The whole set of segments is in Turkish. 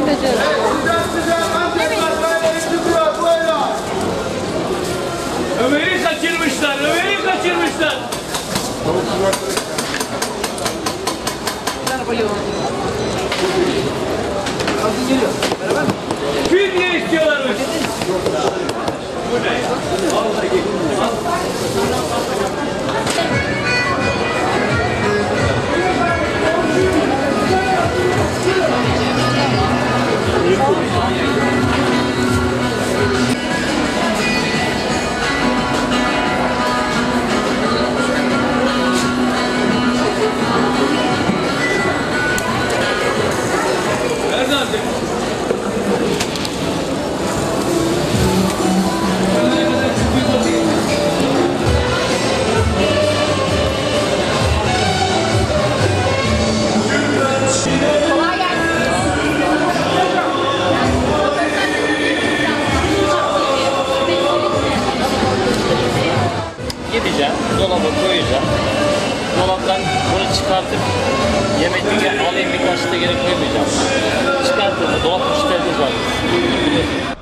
nasıl gideceğim? Ömer'i kaçırmışlar, Ömer'i kaçırmışlar. Fidye istiyorlarmış. Nereden Thank you.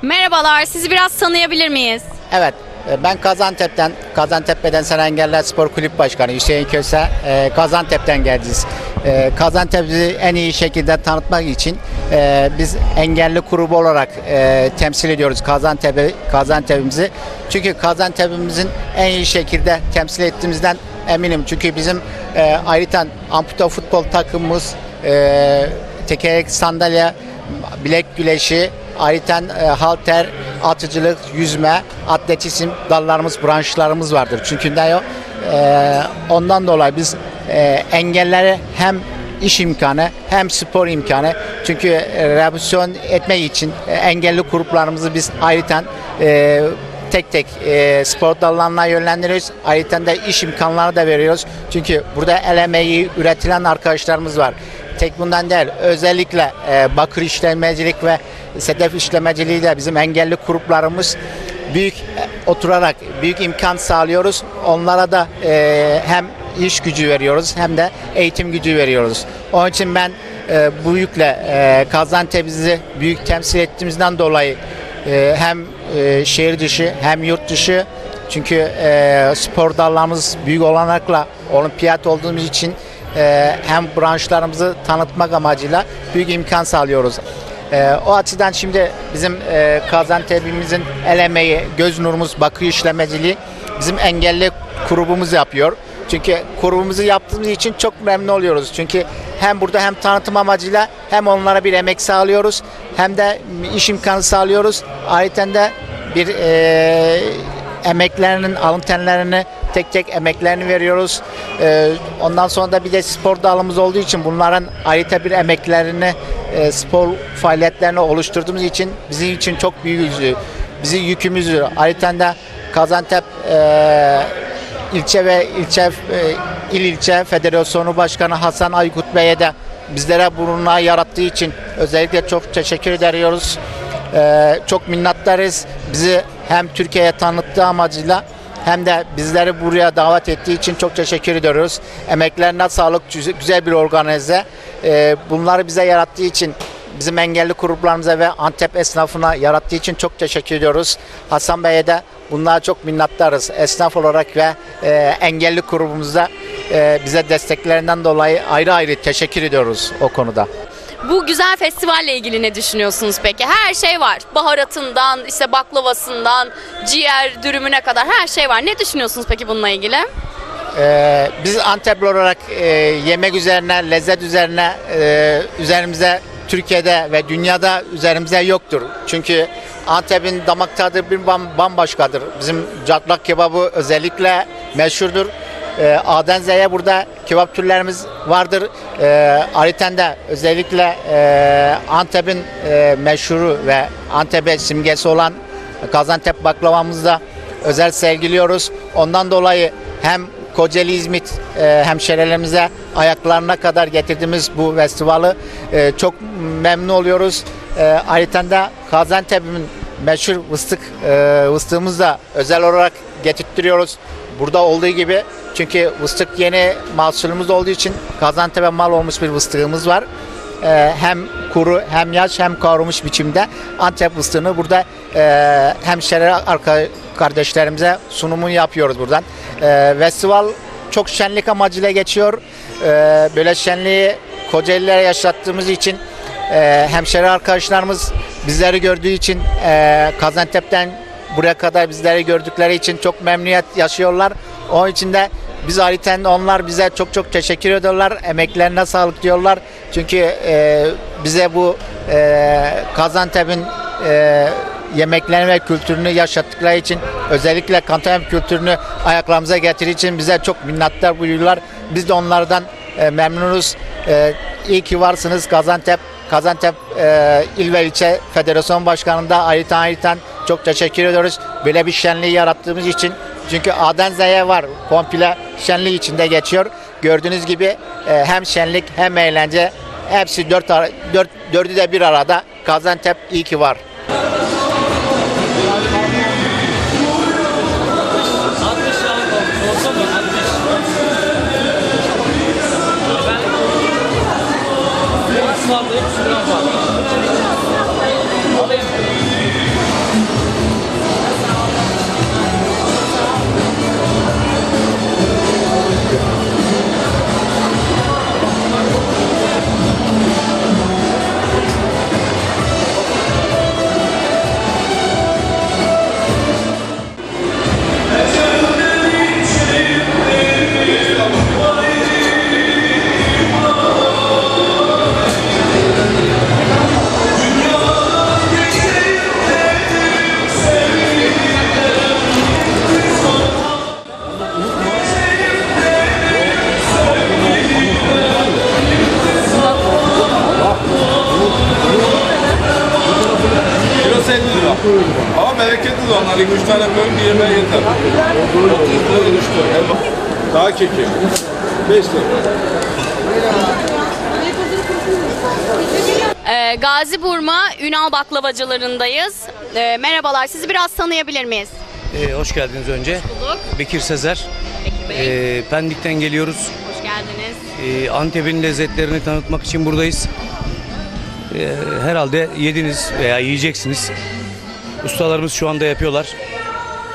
Merhabalar, sizi biraz tanıyabilir miyiz? Evet, e, ben Kazantep'ten, Kazantep Bedensel Engeller Spor Kulüp Başkanı Hüseyin Köse. E, Kazantep'ten geleceğiz. E, Kazantep'i en iyi şekilde tanıtmak için biz engelli grubu olarak temsil ediyoruz Kazantep'i, Kazantep'imizi. Çünkü Kazantep'imizin en iyi şekilde temsil ettiğimizden eminim. Çünkü bizim ayrıca amputa futbol takımımız, tekerlek sandalye, bilek güleşi, ayrıca e, halter, atıcılık, yüzme, atletizm dallarımız, branşlarımız vardır. Çünkü ne o? E, ondan dolayı biz e, engelleri hem iş imkanı hem spor imkanı. Çünkü e, rehabilitasyon etmek için e, engelli gruplarımızı biz ayrıca e, tek tek e, spor dallarına yönlendiriyoruz. Ayrıca da iş imkanları da veriyoruz. Çünkü burada el üretilen arkadaşlarımız var. Tek bundan değil, özellikle e, bakır işlemecilik ve sedef işlemeciliği de bizim engelli gruplarımız büyük e, oturarak büyük imkan sağlıyoruz. Onlara da e, hem iş gücü veriyoruz hem de eğitim gücü veriyoruz. Onun için ben e, bu yükle e, Gaziantep'i büyük temsil ettiğimizden dolayı e, hem e, şehir dışı hem yurt dışı çünkü e, spor dallarımız büyük olanakla olimpiyat olduğumuz için e, hem branşlarımızı tanıtmak amacıyla büyük imkan sağlıyoruz. E, o açıdan şimdi bizim e, Gaziantep'imizin el emeği, göz nurumuz, bakır işlemeciliği bizim engelli grubumuz yapıyor. Çünkü grubumuzu yaptığımız için çok memnun oluyoruz. Çünkü hem burada hem tanıtım amacıyla hem onlara bir emek sağlıyoruz hem de iş imkanı sağlıyoruz. Ayrıca da bir e, emeklerinin, alın tenlerini tek tek emeklerini veriyoruz. E, ondan sonra da bir de spor dalımız olduğu için bunların ayrıca bir emeklerini e, spor faaliyetlerini oluşturduğumuz için bizim için çok büyük üzü, bizi yükümüzü. Ayrıca da Kazantep e, ilçe ve ilçe e, il ilçe federasyonu başkanı Hasan Aykut Bey'e de bizlere burunlar yarattığı için özellikle çok teşekkür ediyoruz. Ee, çok minnettarız. Bizi hem Türkiye'ye tanıttığı amacıyla hem de bizleri buraya davet ettiği için çok teşekkür ediyoruz. Emeklerine sağlık, güzel- bir organize. Ee, bunları bize yarattığı için bizim engelli gruplarımıza ve Antep esnafına yarattığı için çok teşekkür ediyoruz. Hasan Bey'e de bunlara çok minnettarız. Esnaf olarak ve e, engelli grubumuzda e, bize desteklerinden dolayı ayrı ayrı teşekkür ediyoruz o konuda. Bu güzel festivalle ilgili ne düşünüyorsunuz peki? Her şey var. Baharatından, işte baklavasından, ciğer dürümüne kadar her şey var. Ne düşünüyorsunuz peki bununla ilgili? Ee, biz Antepli olarak e, yemek üzerine, lezzet üzerine e, üzerimize Türkiye'de ve dünyada üzerimize yoktur. Çünkü Antep'in damak tadı bir bam- bambaşkadır. Bizim catlak kebabı özellikle meşhurdur. E, A'dan Z'ye burada kebap türlerimiz vardır. E, Ariten'de özellikle e, Antep'in e, meşhuru ve Antep'e simgesi olan Gaziantep baklavamızı da özel sergiliyoruz. Ondan dolayı hem Kocaeli İzmit e, hemşerilerimize ayaklarına kadar getirdiğimiz bu festivali e, çok memnun oluyoruz. E, ayrıca Gaziantep'in meşhur fıstık e, fıstığımızı da özel olarak getirtiyoruz. Burada olduğu gibi çünkü fıstık yeni mahsulümüz olduğu için Gaziantep'e mal olmuş bir fıstığımız var. Ee, hem kuru hem yaş hem kavrulmuş biçimde Antep fıstığını burada e, hemşire arka kardeşlerimize sunumunu yapıyoruz buradan. Ee, festival çok şenlik amacıyla geçiyor. Ee, böyle şenliği Kocaeli'lere yaşattığımız için e, hemşire arkadaşlarımız bizleri gördüğü için e, Gaziantep'ten buraya kadar bizleri gördükleri için çok memnuniyet yaşıyorlar. Onun için de biz hariten onlar bize çok çok teşekkür ediyorlar. Emeklerine sağlık diyorlar. Çünkü e, bize bu e, Gaziantep'in e, yemeklerini ve kültürünü yaşattıkları için özellikle Gaziantep kültürünü ayaklarımıza getirdiği için bize çok minnettar buyuruyorlar. Biz de onlardan e, memnunuz. E, iyi ki varsınız Gaziantep. Gaziantep e, İl ve İlçe Federasyon Başkanı'nda Aytan Aytan çok teşekkür ediyoruz. Böyle bir şenliği yarattığımız için. Çünkü A'dan Z'ye var. Komple şenlik içinde geçiyor. Gördüğünüz gibi e, hem şenlik hem eğlence hepsi dört, dört, dördü de bir arada. Gaziantep iyi ki var. Ama bereketli de onlar. 2-3 tane koyun bir yemeğe yeter. 30 lira düştü. Daha keki. 5 lira. Gazi Burma Ünal baklavacılarındayız. Ee, merhabalar, sizi biraz tanıyabilir miyiz? Ee, hoş geldiniz önce. Bulduk. Bekir Sezer. Bekir Bey, Ee, Pendik'ten geliyoruz. hoş geldiniz. Ee, Antep'in lezzetlerini tanıtmak için buradayız. Ee, herhalde yediniz veya yiyeceksiniz. Ustalarımız şu anda yapıyorlar.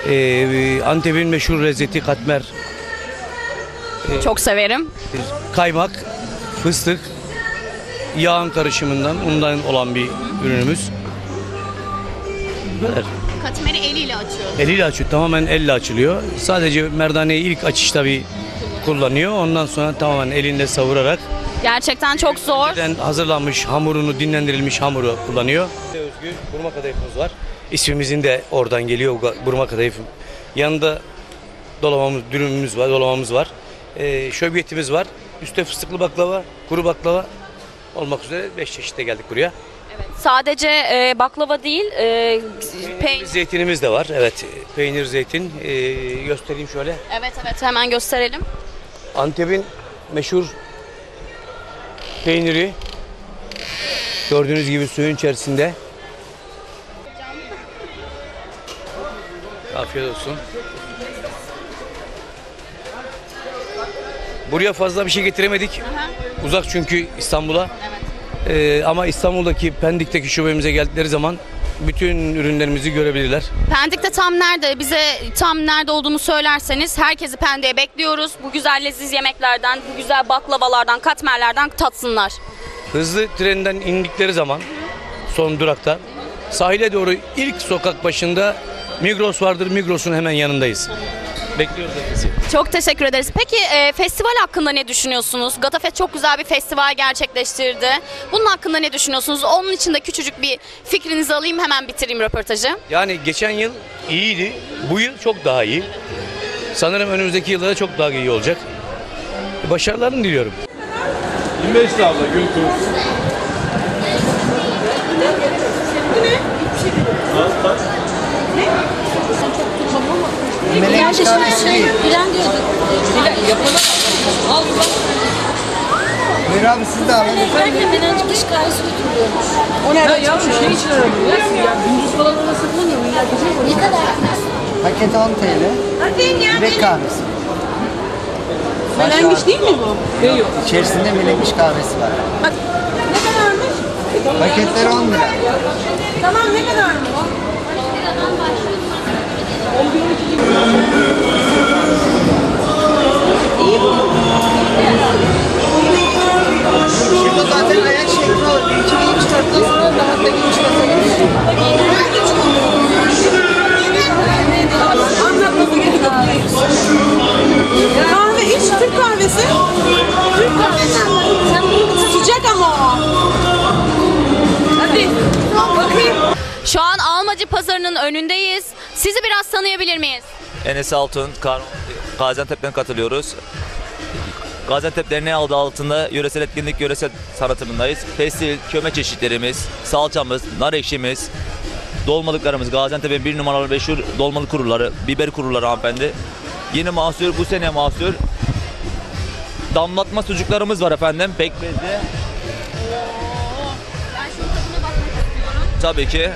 Ee, Antep'in meşhur lezzeti katmer, Çok severim. kaymak, fıstık, yağın karışımından undan olan bir ürünümüz. Bu kadar. Katmeri eliyle açıyoruz. Eliyle açıyor. Tamamen elle açılıyor. Sadece merdaneyi ilk açışta bir kullanıyor. Ondan sonra tamamen elinde savurarak Gerçekten çok zor. önceden hazırlanmış hamurunu, dinlendirilmiş hamuru kullanıyor. Özgü burma kadayıfımız var. İsmimizin de oradan geliyor bu burma kadayıf. Yanında dolabımız, dürümümüz var, dolabımız var. Ee, şöbiyetimiz var. Üstte fıstıklı baklava, kuru baklava olmak üzere 5 çeşitte geldik buraya. Sadece e, baklava değil, e, peynir. Zeytinimiz de var. Evet, peynir, zeytin. Ee, göstereyim şöyle. Evet evet hemen gösterelim. Antep'in meşhur peyniri gördüğünüz gibi suyun içerisinde. Afiyet olsun. Buraya fazla bir şey getiremedik. Uzak çünkü İstanbul'a. Ee, ama İstanbul'daki Pendik'teki şubemize geldikleri zaman bütün ürünlerimizi görebilirler. Pendik'te tam nerede? Bize tam nerede olduğunu söylerseniz herkesi Pendik'e bekliyoruz. Bu güzel leziz yemeklerden, bu güzel baklavalardan, katmerlerden tatsınlar. hızlı trenden indikleri zaman son durakta sahile doğru ilk sokak başında Migros vardır. Migros'un hemen yanındayız. Bekliyoruz herkesi. Çok teşekkür ederiz. Peki e, festival hakkında ne düşünüyorsunuz? Gatafest çok güzel bir festival gerçekleştirdi. Bunun hakkında ne düşünüyorsunuz? Onun için de küçücük bir fikrinizi alayım hemen bitireyim röportajı. Yani geçen yıl iyiydi. Bu yıl çok daha iyi. Sanırım önümüzdeki yılda da çok daha iyi olacak. Başarılarını diliyorum. 25 lira abla gül kurusu. Melekmiş kahvesi değil. Bilen diyorduk. Buyur abi siz de alın. Ben de menencik iş kahvesi götürüyormuş. O ne? Ya yavrum şey için aramıyor. Ya, gündüz falan ona gece Ne kadar? Paket 10 TL. Direkt kahvesi. Menengiç değil mi bu? Yok yok. İçerisinde melekmiş kahvesi var. Bak ne kadarmış? Paketleri 10 lira. Tamam ne kadarmış? Burada Enes Altun, Kar- Gaziantep'ten katılıyoruz. Gaziantep Derneği adı altında yöresel etkinlik, yöresel sanatımındayız. Pestil, köme çeşitlerimiz, salçamız, nar ekşimiz, dolmalıklarımız, Gaziantep'in bir numaralı meşhur dolmalık kuruları, biber kuruları hanımefendi. Yeni mahsul, bu sene mahsul. Damlatma sucuklarımız var efendim, pekmezli. Tabii ki.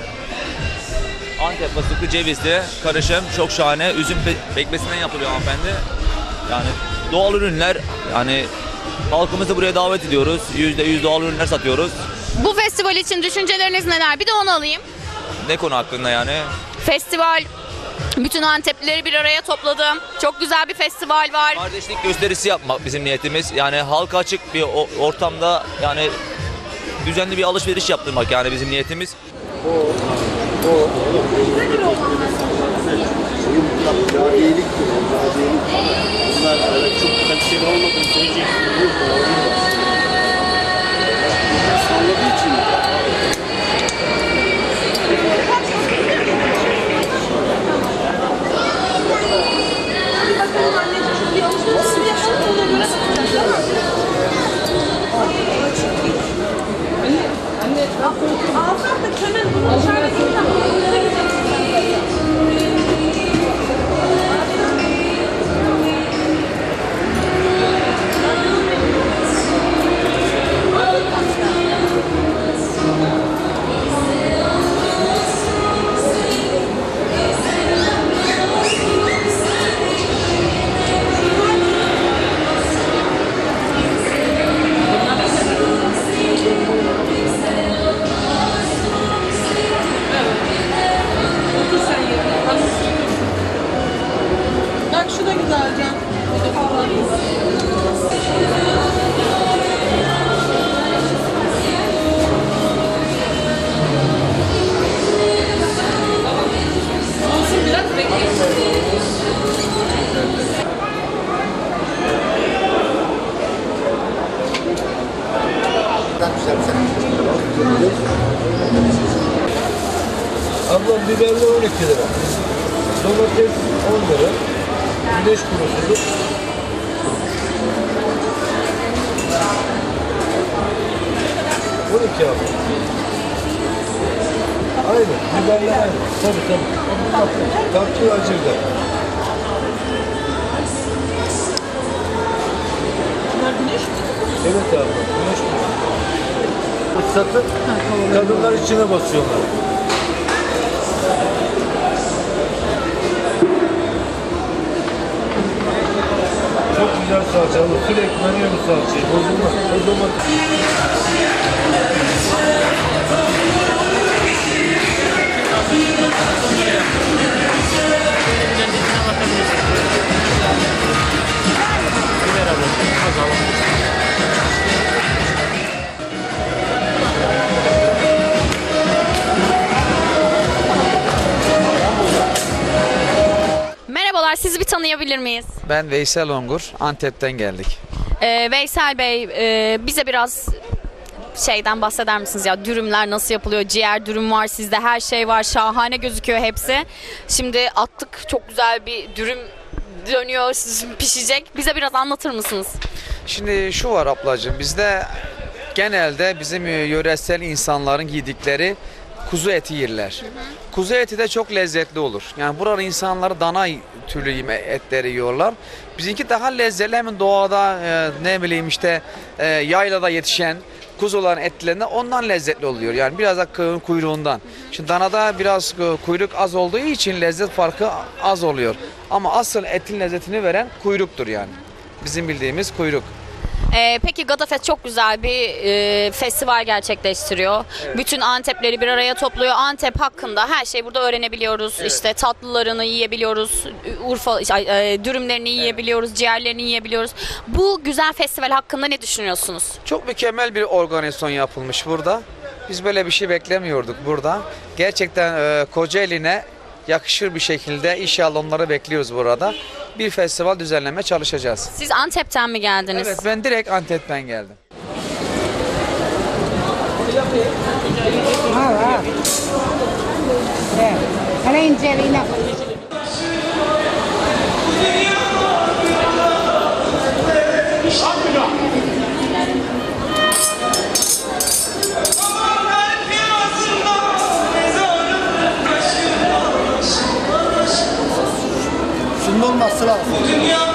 Antep fıstıklı cevizli karışım çok şahane. Üzüm pe- pekmesinden yapılıyor hanımefendi. Yani doğal ürünler yani halkımızı buraya davet ediyoruz. Yüzde yüz doğal ürünler satıyoruz. Bu festival için düşünceleriniz neler? Bir de onu alayım. Ne konu hakkında yani? Festival bütün Anteplileri bir araya topladım. Çok güzel bir festival var. Kardeşlik gösterisi yapmak bizim niyetimiz. Yani halka açık bir ortamda yani düzenli bir alışveriş yaptırmak yani bizim niyetimiz. O Oyun bunlar çok kaliteli olmadığı sürece yok, oyun var. Thank you. Alsam da kömen bunu dışarıda Bak Satıp kadınlar içine basıyorlar. Çok güzel salça. Sürekli veriyor bu salçayı. Bozulmaz. O zaman Merhabalar, tanıyabilir miyiz? Ben Veysel Ongur, Antep'ten geldik. Ee, Veysel Bey, e, bize biraz şeyden bahseder misiniz ya? Dürümler nasıl yapılıyor? Ciğer dürüm var sizde, her şey var. Şahane gözüküyor hepsi. Şimdi attık, çok güzel bir dürüm dönüyor, pişecek. Bize biraz anlatır mısınız? Şimdi şu var ablacığım, bizde genelde bizim e, yöresel insanların giydikleri kuzu eti yerler. Kuzu eti de çok lezzetli olur. Yani buranın insanları dana türlü etleri yiyorlar. Bizimki daha lezzetli hemen doğada e, ne bileyim işte e, yaylada yetişen kuzuların etlerinden ondan lezzetli oluyor. Yani biraz da kuyruğundan. Şimdi danada biraz e, kuyruk az olduğu için lezzet farkı az oluyor. Ama asıl etin lezzetini veren kuyruktur yani. Bizim bildiğimiz kuyruk. Ee, peki Gadafest çok güzel bir e, festival gerçekleştiriyor. Bütün Antepleri bir araya topluyor. Antep hakkında her şeyi burada öğrenebiliyoruz. İşte tatlılarını yiyebiliyoruz. Urfa e, dürümlerini yiyebiliyoruz, ciğerlerini yiyebiliyoruz. Bu güzel festival hakkında ne düşünüyorsunuz? Çok mükemmel bir organizasyon yapılmış burada. Biz böyle bir şey beklemiyorduk burada. Gerçekten e, Kocaeli'ne yakışır bir şekilde inşallah onları bekliyoruz burada. Bir festival düzenleme çalışacağız. Siz Antep'ten mi geldiniz? Evet ben direkt Antep'ten geldim. 死了。